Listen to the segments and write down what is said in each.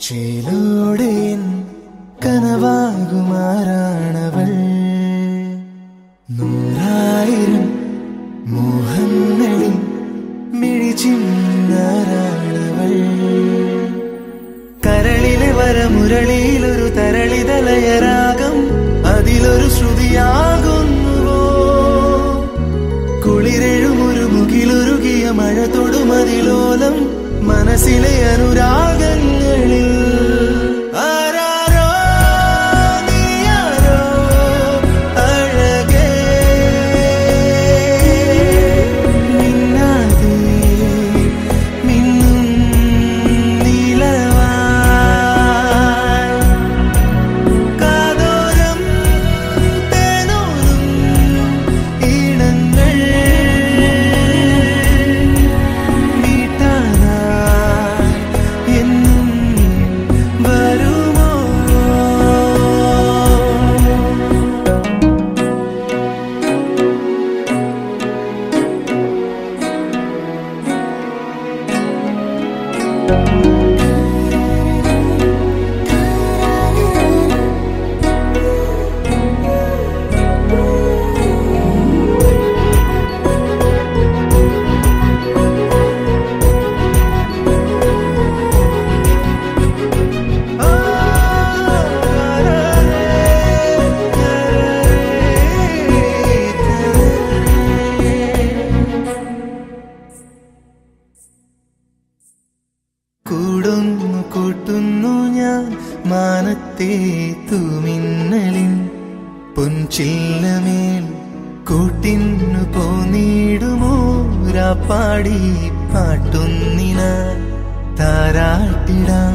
ചേലോടെ N കനവാകുമാറാണവൾ. നൂറായിരം മോഹങ്ങളിൽ മിഴിച്ചിന്നാറാണവൾ കരളിലെ വരമുരളിയിലൊരു മനസ്സിലെ കൂടുന്നു കൂട്ടുന്നു ഞാൻ. മാനത്തെ തൂമിന്നലിൻ പൊൻചില്ലമേൽ കൂട്ടിന്നു പോന്നിടുമോ? രാപ്പാടി പാട്ടുന്നിന താരാട്ടിടാം.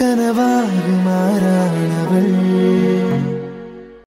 കനവാകുമാറാണവൾ.